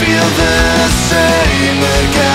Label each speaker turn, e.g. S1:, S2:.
S1: feel the same again.